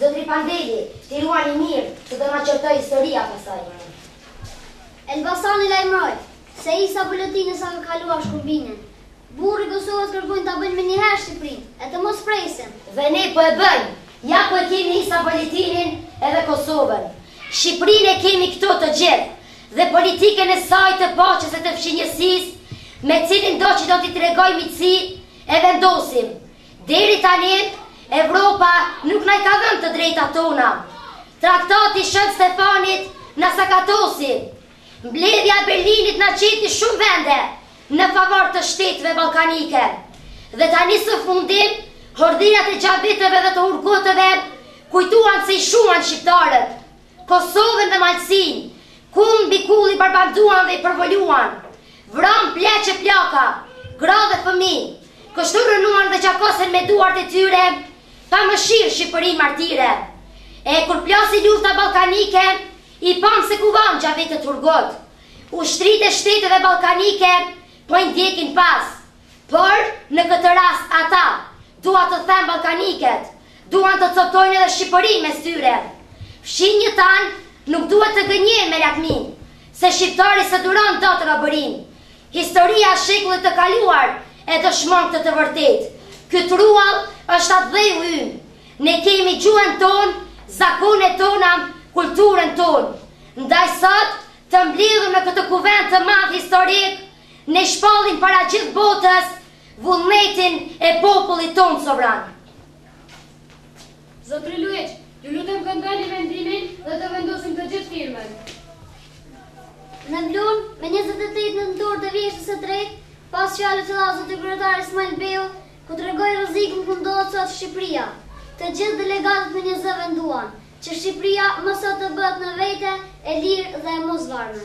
Zotri Pandeli, t'i ruani mirë, se do na qortojë historia pastaj. Elbasani lajmëroi se Isa Boletini sa ka kaluar Shkumbinin. Burrë i Kosovës kërkojnë ta bëjmë menjëherë Shqipërinë, e të mos presim. Dhe ne po e bëjmë. Ja ku e kemi Isa Boletinin edhe Kosovën. Shqipërinë e kemi këtu të gjithë dhe politikën e saj të paqes e të fqinjësisë, me cilindo që do t'i tregojë miqësi, e vendosim. Deri tani, Evropa nuk na i ka dhënë të drejtat tona. Traktati i Shën Stefanit na sakatosi. Mbledhja e Berlinit na qethi shumë vende në favor të shteteve ballkanike. Dhe tani së fundi, hordhirat e Xhavitëve dhe të Turgutëve kujtuan se i shuan shqiptarët. Kosovën dhe Malësinë, ku mbi kullë i bombarduan dhe i përvëluan, vranë pleq e plaka, gra dhe fëmijë, kështu rrënuan dhe gjakosën me duart e tyre pa mëshirë Shqipërinë martire. E kur plasi lufta ballkanike, i pamë se ku vanë Xhavitët, Turgutët. Ushtritë e shteteve ballkanike po i ndjekin pas. Por, në këtë rast ata, dua të them ballkanikët, duan të coptojnë edhe Shqipërinë mes tyre. Fqinjët tanë nuk duhet të gënjehen me lakminë, se shqiptari s'e duron dot robërinë. Historia e shekullit të kaluar e dëshmon këtë të vërtetë. Ky truall është atdheu ynë. Ne kemi gjuhën tonë, zakonet tona, kulturën tonë. Ndaj sot, të mbledhur në këtë kuvend të madh historik, Ne shpallim para gjithë botës vullnetin e popullit tonë sovran. Zotri Luigj, ju lutem këndoni vendimin dhe të vendosim të gjithë firmën. Në Vlonë, më 28 nëntor të vjeshtës së tretë, pas fjalës që tha zoti kryetar Ismail Beu, ku tregoi rrezikun ku ndodhet sot Shqipëria. Të gjithë delegatët me një zë venduan që Shqipëria më sot të bëhet në vete, e lirë dhe e mosvarme.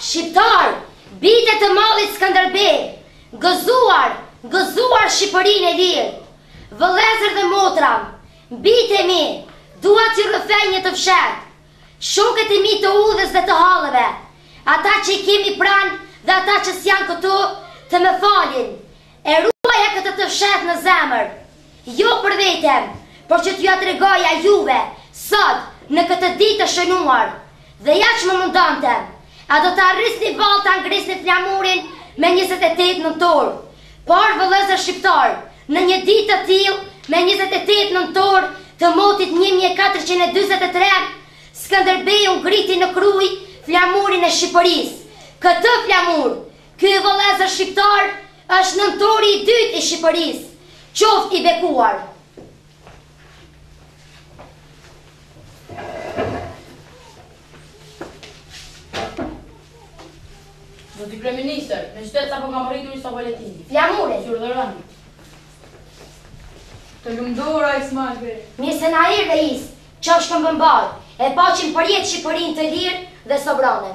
Shqiptarë, bijtë e të madhit Skënderbe, gëzuar, gëzuar Shqipërinë e lirë, vëllezër dhe motra, bijtë e mi, dua t'ju rrëfej një të fshehtë, shokët e mi të udhës dhe të halleve, ata që i kemi pranë dhe ata që s'janë këtu, të më falin, E ruaja këtë të fshehtë në zemër, jo për veten, por që t'jua tregoja juve, sot, në këtë ditë të shënuar. Dhe ja ç'më mundonte, A do t'arrisni vallë ta ngrisni flamurin me njëzet e tetë nëntor? Por, vëllezër shqiptarë, në një ditë të tillë, me njëzet e tetë nëntor të motit një mijë e katërqind e dyzet e tre, Skënderbeu ngriti në Krujë flamurin e Shqipërisë. Këtë flamur, Ky vëllezër shqiptar është nëntori i dytë i Shqipërisë, qoftë i bekuar. Zoti kryeministër, në qytet sapo ka mbërritur Isa Boletini. Flamurin. Si urdhëroni. Të lumtë dora Ismail bej. Mirë se na erdhe Isa, qofsh këmbëmbarë, e paçim përjetë Shqipërinë të lirë dhe sovrane.